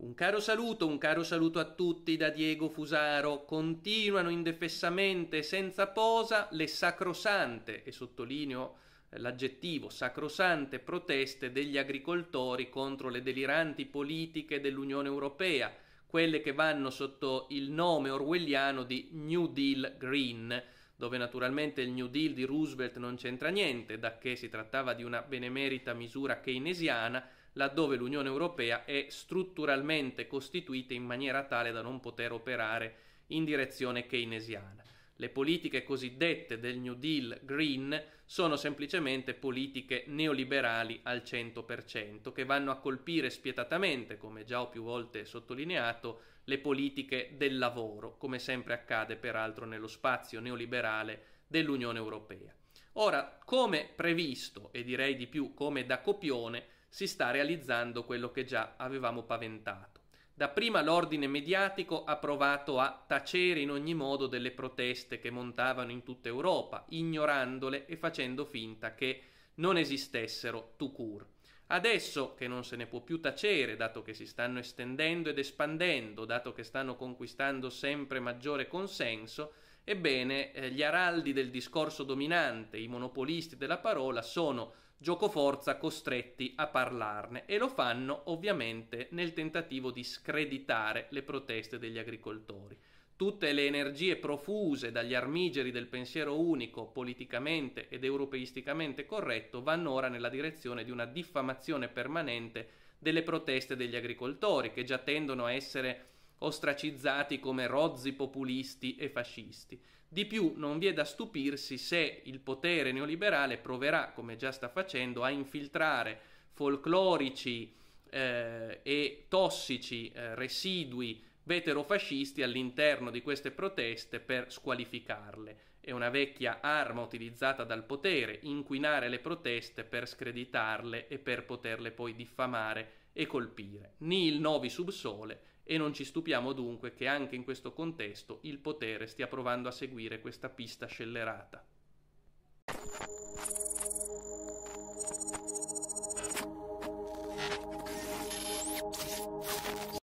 Un caro saluto, un caro saluto a tutti da Diego Fusaro. Continuano indefessamente senza posa le sacrosante, e sottolineo eh, l'aggettivo sacrosante proteste degli agricoltori contro le deliranti politiche dell'Unione Europea, quelle che vanno sotto il nome orwelliano di New Deal Green, dove naturalmente il New Deal di Roosevelt non c'entra niente, da che si trattava di una benemerita misura keynesiana, laddove l'Unione Europea è strutturalmente costituita in maniera tale da non poter operare in direzione keynesiana. Le politiche cosiddette del New Deal Green sono semplicemente politiche neoliberali al 100%, che vanno a colpire spietatamente, come già ho più volte sottolineato, le politiche del lavoro, come sempre accade peraltro nello spazio neoliberale dell'Unione Europea. Ora, come previsto, e direi di più come da copione, si sta realizzando quello che già avevamo paventato. Dapprima l'ordine mediatico ha provato a tacere in ogni modo delle proteste che montavano in tutta Europa, ignorandole e facendo finta che non esistessero tout court. Adesso che non se ne può più tacere, dato che si stanno estendendo ed espandendo, dato che stanno conquistando sempre maggiore consenso, ebbene eh, gli araldi del discorso dominante, i monopolisti della parola, sono giocoforza costretti a parlarne e lo fanno ovviamente nel tentativo di screditare le proteste degli agricoltori. Tutte le energie profuse dagli armigeri del pensiero unico, politicamente ed europeisticamente corretto, vanno ora nella direzione di una diffamazione permanente delle proteste degli agricoltori, che già tendono a essere ostracizzati come rozzi populisti e fascisti. Di più non vi è da stupirsi se il potere neoliberale proverà, come già sta facendo, a infiltrare folclorici eh, e tossici eh, residui veterofascisti all'interno di queste proteste per squalificarle. È una vecchia arma utilizzata dal potere, inquinare le proteste per screditarle e per poterle poi diffamare e colpire. Nil novi subsole e non ci stupiamo dunque che anche in questo contesto il potere stia provando a seguire questa pista scellerata.